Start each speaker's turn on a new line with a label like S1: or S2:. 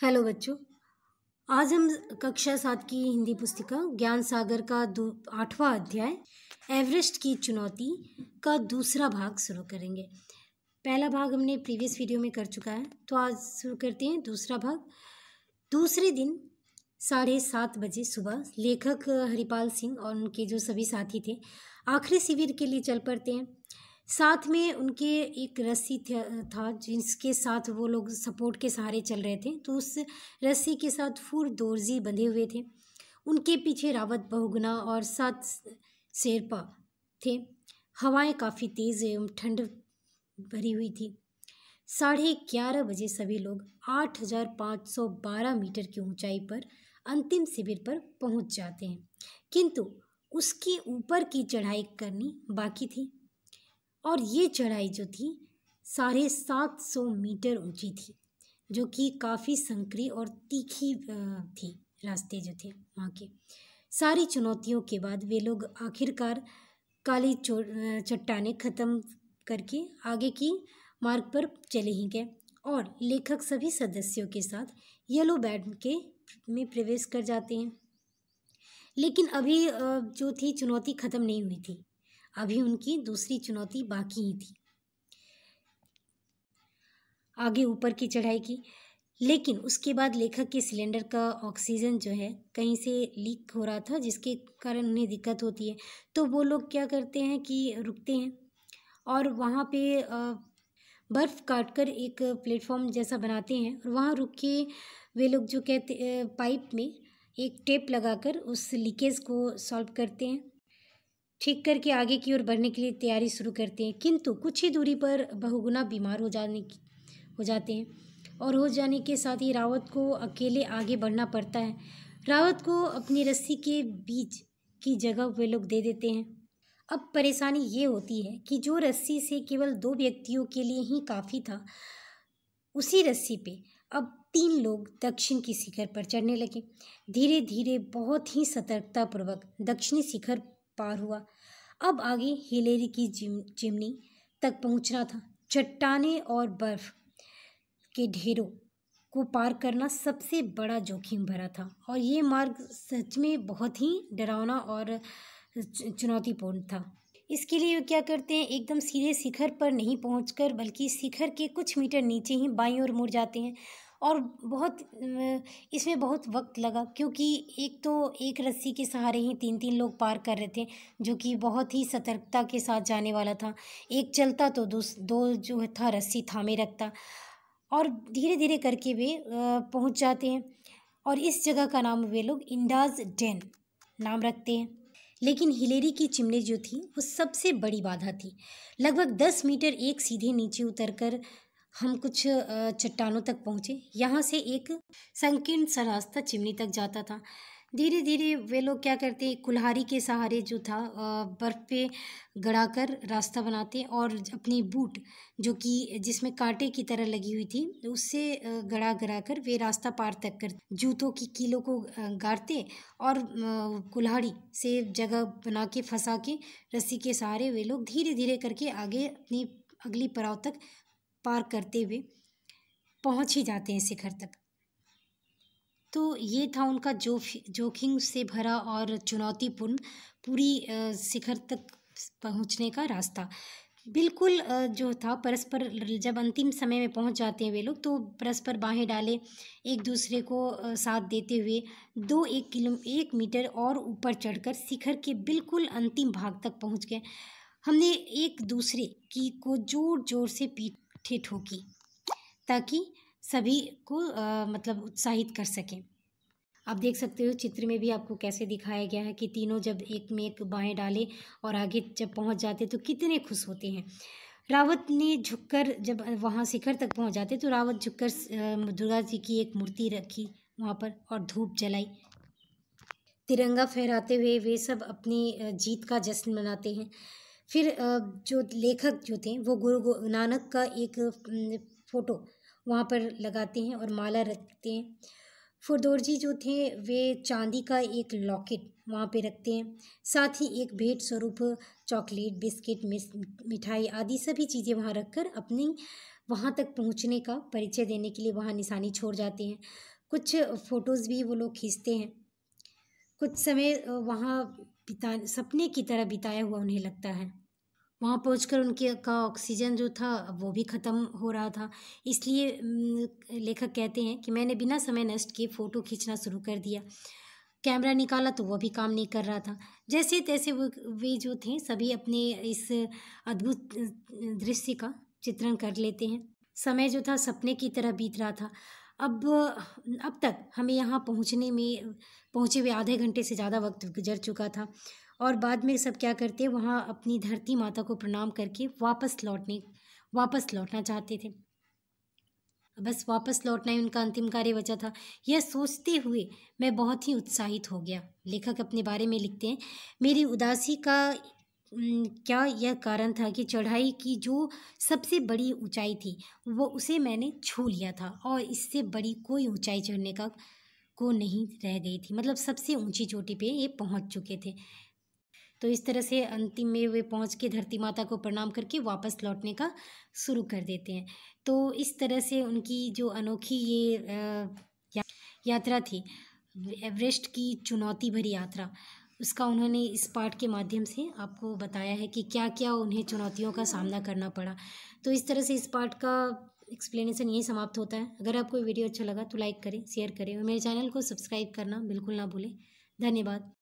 S1: Hello बच्चों, आज हम कक्षा सात की हिंदी पुस्तिका ज्ञान सागर का दो, आठवां अध्याय, एवरेस्ट की चुनौती का दूसरा भाग शुरू करेंगे। पहला भाग हमने प्रीवियस वीडियो में कर चुका है तो आज शुरू करते हैं दूसरा भाग। दूसरे दिन साढ़े सात बजे सुबह लेखक हरिपाल सिंह और उनके जो सभी साथी थे, आखिरी शिविर के लिए चल पड़ते हैं। साथ में उनके एक रस्सी था जिसके साथ वो लोग सपोर्ट के सहारे चल रहे थे। तो उस रस्सी के साथ फूर दोरजी बंधे हुए थे। उनके पीछे रावत, बहुगुना और सात शेरपा थे। हवाएँ काफ़ी तेज़ एवं ठंड भरी हुई थी। साढ़े ग्यारह बजे सभी लोग आठ हज़ार पाँच सौ बारह मीटर की ऊंचाई पर अंतिम शिविर पर पहुँच जाते हैं। किंतु उसके ऊपर की चढ़ाई करनी बाकी थी। और ये चढ़ाई जो थी, साढ़े सात सौ मीटर ऊँची थी, जो कि काफ़ी संकरी और तीखी थी, रास्ते जो थे वहाँ के। सारी चुनौतियों के बाद वे लोग आखिरकार काली चट्टाने ख़त्म करके आगे की मार्ग पर चले ही गए और लेखक सभी सदस्यों के साथ येलो बैंड के में प्रवेश कर जाते हैं। लेकिन अभी जो थी चुनौती ख़त्म नहीं हुई थी। अभी उनकी दूसरी चुनौती बाकी ही थी। आगे ऊपर की चढ़ाई की। लेकिन उसके बाद लेखक के सिलेंडर का ऑक्सीजन जो है कहीं से लीक हो रहा था, जिसके कारण उन्हें दिक्कत होती है। तो वो लोग क्या करते हैं कि रुकते हैं और वहाँ पे बर्फ़ काट कर एक प्लेटफॉर्म जैसा बनाते हैं और वहाँ रुक के वे लोग जो कहते पाइप में एक टेप लगाकर उस लीकेज को सॉल्व करते हैं। ठीक करके आगे की ओर बढ़ने के लिए तैयारी शुरू करते हैं। किंतु कुछ ही दूरी पर बहुगुना बीमार हो जाने की, हो जाते हैं और हो जाने के साथ ही रावत को अकेले आगे बढ़ना पड़ता है। रावत को अपनी रस्सी के बीच की जगह वे लोग दे देते हैं। अब परेशानी ये होती है कि जो रस्सी से केवल दो व्यक्तियों के लिए ही काफ़ी था, उसी रस्सी पे अब तीन लोग दक्षिण की शिखर पर चढ़ने लगे। धीरे धीरे बहुत ही सतर्कतापूर्वक दक्षिणी शिखर पार हुआ। अब आगे हिलेरी की चिमनी तक पहुँचना था। चट्टाने और बर्फ़ के ढेरों को पार करना सबसे बड़ा जोखिम भरा था और ये मार्ग सच में बहुत ही डरावना और चुनौतीपूर्ण था। इसके लिए वो क्या करते हैं? एकदम सीधे शिखर पर नहीं पहुंचकर, बल्कि शिखर के कुछ मीटर नीचे ही बाईं ओर मुड़ जाते हैं। और बहुत इसमें बहुत वक्त लगा क्योंकि एक तो एक रस्सी के सहारे ही तीन तीन लोग पार कर रहे थे, जो कि बहुत ही सतर्कता के साथ जाने वाला था। एक चलता तो दूस, दो जो था रस्सी थामे रखता। और धीरे धीरे करके वे पहुँच जाते हैं और इस जगह का नाम वे लोग इंडाज डेन नाम रखते हैं। लेकिन हिलेरी की चिमनी जो थी, वो सबसे बड़ी बाधा थी। लगभग दस मीटर एक सीधे नीचे उतरकर हम कुछ चट्टानों तक पहुँचे। यहाँ से एक संकीर्ण सा रास्ता चिमनी तक जाता था। धीरे धीरे वे लोग क्या करते, कुल्हाड़ी के सहारे जो था बर्फ़ पे गड़ा कर रास्ता बनाते और अपनी बूट जो कि, जिसमें कांटे की तरह लगी हुई थी, उससे गड़ा गड़ा कर वे रास्ता पार तक कर, जूतों की कीलों को गाड़ते और कुल्हाड़ी से जगह बना के फंसा के रस्सी के सहारे वे लोग धीरे धीरे करके आगे अपनी अगली पड़ाव तक पार करते हुए पहुँच ही जाते हैं शिखर तक। तो ये था उनका जो जोखिम से भरा और चुनौतीपूर्ण पूरी शिखर तक पहुँचने का रास्ता। बिल्कुल जो था परस्पर जब अंतिम समय में पहुँच जाते हैं वे लोग तो परस्पर बाहें डाले, एक दूसरे को साथ देते हुए दो एक किलो, एक मीटर और ऊपर चढ़कर शिखर के बिल्कुल अंतिम भाग तक पहुँच गए। हमने एक दूसरे की को ज़ोर ज़ोर से पीट ठे ठोकी ताकि सभी को आ, मतलब उत्साहित कर सकें। आप देख सकते हो चित्र में भी आपको कैसे दिखाया गया है कि तीनों जब एक में एक बाएँ डाले और आगे जब पहुँच जाते तो कितने खुश होते हैं। रावत ने झुककर जब वहाँ शिखर तक पहुँच जाते तो रावत झुककर दुर्गा जी की एक मूर्ति रखी वहाँ पर और धूप जलाई। तिरंगा फहराते हुए वे सब अपनी जीत का जश्न मनाते हैं। फिर जो लेखक जो थे, वो गुरु नानक का एक फ़ोटो वहाँ पर लगाते हैं और माला रखते हैं। फुरदौर जी जो थे, वे चांदी का एक लॉकेट वहाँ पे रखते हैं। साथ ही एक भेंट स्वरूप, चॉकलेट, बिस्किट मिठाई आदि सभी चीज़ें वहाँ रखकर अपनी, वहाँ तक पहुँचने का परिचय देने के लिए वहाँ निशानी छोड़ जाते हैं। कुछ फ़ोटोज़ भी वो लोग खींचते हैं। कुछ समय वहाँ बिता, सपने की तरह बिताया हुआ उन्हें लगता है। वहाँ पहुँचकर उनके का ऑक्सीजन जो था वो भी ख़त्म हो रहा था। इसलिए लेखक कहते हैं कि मैंने बिना समय नष्ट किए फ़ोटो खींचना शुरू कर दिया। कैमरा निकाला तो वो भी काम नहीं कर रहा था। जैसे तैसे वो, वे जो थे, सभी अपने इस अद्भुत दृश्य का चित्रण कर लेते हैं। समय जो था, सपने की तरह बीत रहा था। अब अब तक हमें यहाँ पहुँचने में, पहुँचे हुए आधे घंटे से ज़्यादा वक्त गुजर चुका था और बाद में सब क्या करते वहाँ अपनी धरती माता को प्रणाम करके वापस लौटने, वापस लौटना चाहते थे। बस वापस लौटना ही उनका अंतिम कार्य बचा था। यह सोचते हुए मैं बहुत ही उत्साहित हो गया। लेखक अपने बारे में लिखते हैं, मेरी उदासी का क्या यह कारण था कि चढ़ाई की जो सबसे बड़ी ऊंचाई थी, वो उसे मैंने छू लिया था और इससे बड़ी कोई ऊंचाई चढ़ने का को नहीं रह गई थी। मतलब सबसे ऊँची चोटी पे ये पहुँच चुके थे। तो इस तरह से अंतिम में वे पहुँच के धरती माता को प्रणाम करके वापस लौटने का शुरू कर देते हैं। तो इस तरह से उनकी जो अनोखी ये, यात्रा थी, एवरेस्ट की चुनौती भरी यात्रा उसका उन्होंने इस पाठ के माध्यम से आपको बताया है कि क्या क्या उन्हें चुनौतियों का सामना करना पड़ा। तो इस तरह से इस पाठ का एक्सप्लेनेशन यही समाप्त होता है। अगर आपको वीडियो अच्छा लगा तो लाइक करें शेयर करें और मेरे चैनल को सब्सक्राइब करना बिल्कुल ना भूलें। धन्यवाद।